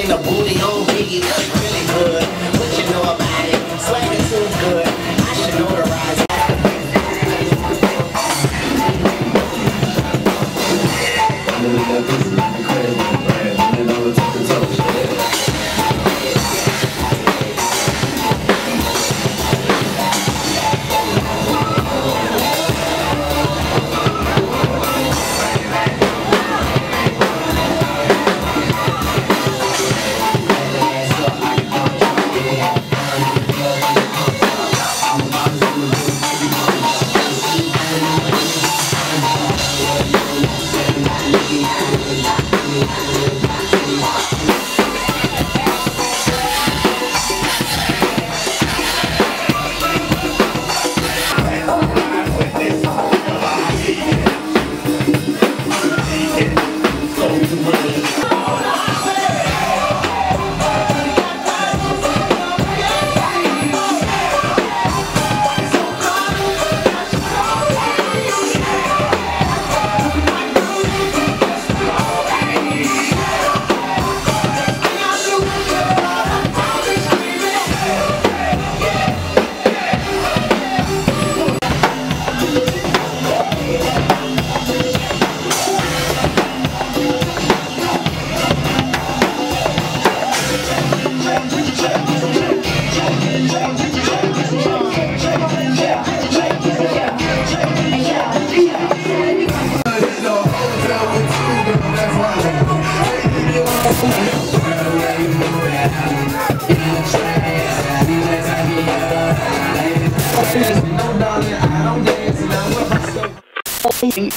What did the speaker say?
in the booty on Biggie, that's really good. No, darling,